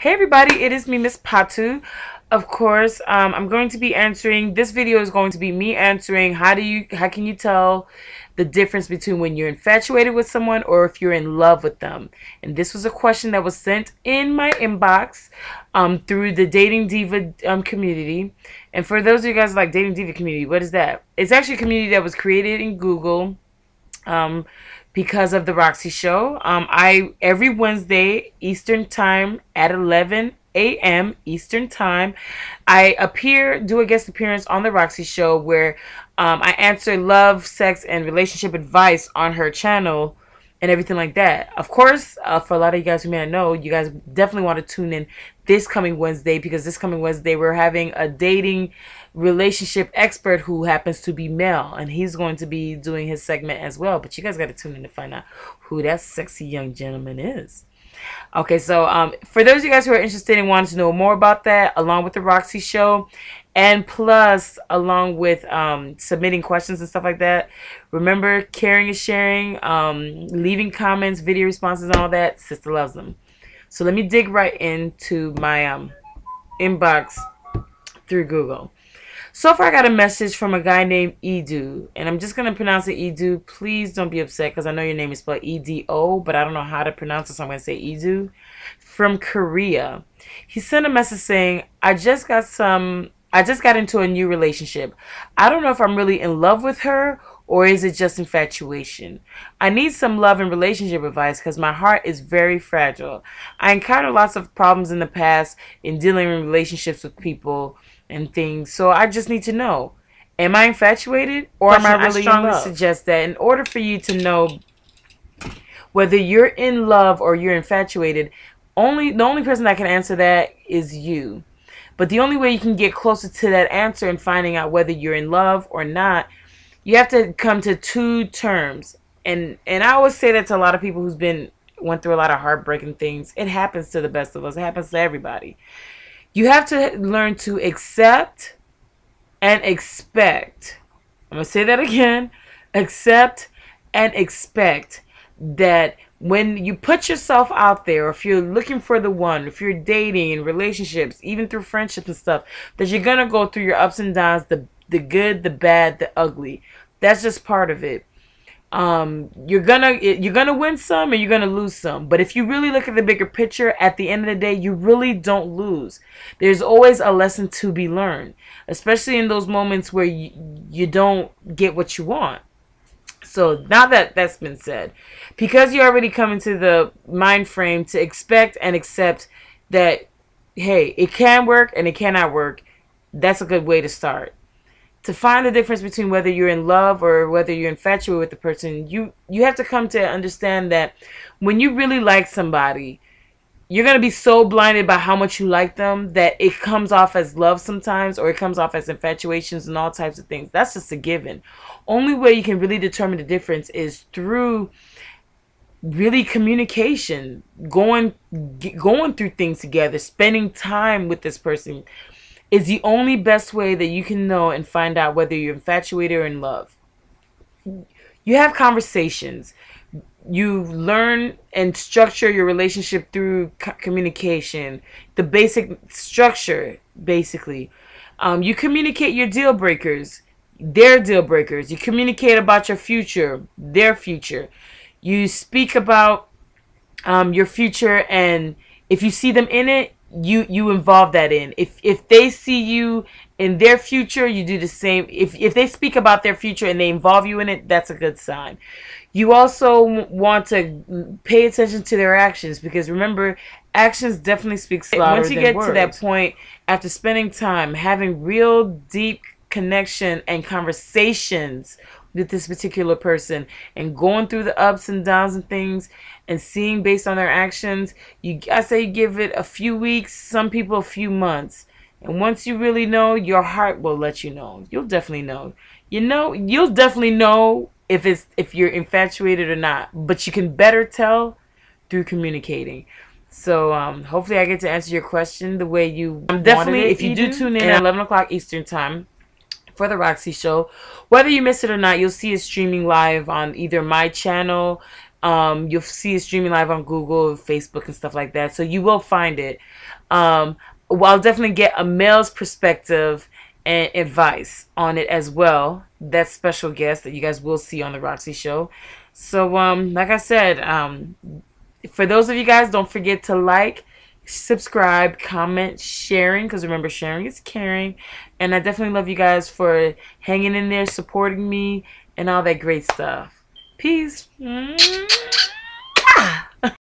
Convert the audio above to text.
Hey everybody, it is me, Miss Patu. Of course, um, I'm going to be answering, this video is going to be me answering how do you, how can you tell the difference between when you're infatuated with someone or if you're in love with them. And this was a question that was sent in my inbox um, through the Dating Diva um, community. And for those of you guys like Dating Diva community, what is that? It's actually a community that was created in Google um, because of the Roxy Show. Um, I every Wednesday Eastern Time at 11 a.m. Eastern Time, I appear do a guest appearance on the Roxy Show where um, I answer love, sex, and relationship advice on her channel and everything like that. Of course, uh, for a lot of you guys who may not know, you guys definitely want to tune in this coming Wednesday because this coming Wednesday we're having a dating relationship expert who happens to be male and he's going to be doing his segment as well. But you guys got to tune in to find out who that sexy young gentleman is. Okay, so um, for those of you guys who are interested and wanting to know more about that, along with the Roxy Show, and plus along with um, submitting questions and stuff like that, remember caring is sharing, um, leaving comments, video responses, and all that. Sister loves them. So let me dig right into my um, inbox through Google. So far, I got a message from a guy named Edu, and I'm just gonna pronounce it Edu. Please don't be upset because I know your name is spelled E D O, but I don't know how to pronounce it, so I'm gonna say Edu. From Korea, he sent a message saying, "I just got some. I just got into a new relationship. I don't know if I'm really in love with her." Or is it just infatuation? I need some love and relationship advice because my heart is very fragile. I encountered lots of problems in the past in dealing in relationships with people and things. So I just need to know: Am I infatuated, or am I really I strongly suggest that in order for you to know whether you're in love or you're infatuated, only the only person that can answer that is you. But the only way you can get closer to that answer and finding out whether you're in love or not, you have to come to two terms. And and I always say that to a lot of people who's been went through a lot of heartbreaking things. It happens to the best of us. It happens to everybody. You have to learn to accept and expect. I'm going to say that again. Accept and expect that when you put yourself out there, if you're looking for the one, if you're dating in relationships, even through friendships and stuff, that you're gonna go through your ups and downs, the the good, the bad, the ugly. That's just part of it. Um you're gonna you're gonna win some and you're gonna lose some. But if you really look at the bigger picture at the end of the day you really don't lose. There's always a lesson to be learned especially in those moments where you, you don't get what you want so now that that's been said because you already come into the mind frame to expect and accept that hey it can work and it cannot work that's a good way to start. To find the difference between whether you're in love or whether you're infatuated with the person, you you have to come to understand that when you really like somebody, you're gonna be so blinded by how much you like them that it comes off as love sometimes, or it comes off as infatuations and all types of things. That's just a given. Only way you can really determine the difference is through really communication, going going through things together, spending time with this person is the only best way that you can know and find out whether you're infatuated or in love. You have conversations. You learn and structure your relationship through communication. The basic structure, basically. Um, you communicate your deal breakers, their deal breakers. You communicate about your future, their future. You speak about um, your future, and if you see them in it, you you involve that in. If if they see you in their future you do the same. If if they speak about their future and they involve you in it that's a good sign. You also want to pay attention to their actions because remember actions definitely speak louder once you get words. to that point after spending time having real deep connection and conversations with this particular person and going through the ups and downs and things and seeing based on their actions you i say give it a few weeks some people a few months. And once you really know your heart will let you know. You'll definitely know. You know you'll definitely know if it's if you're infatuated or not but you can better tell through communicating. So um, hopefully I get to answer your question the way you um, definitely if you do tune in at 11 o'clock Eastern time for the Roxy Show. Whether you miss it or not, you'll see it streaming live on either my channel, Um, you'll see it streaming live on Google, Facebook, and stuff like that. So you will find it. Um, well, I'll definitely get a male's perspective and advice on it as well. That special guest that you guys will see on the Roxy Show. So, um, like I said, um, for those of you guys, don't forget to like, subscribe, comment, sharing, because remember, sharing is caring. And I definitely love you guys for hanging in there, supporting me, and all that great stuff. Peace. Mm-hmm.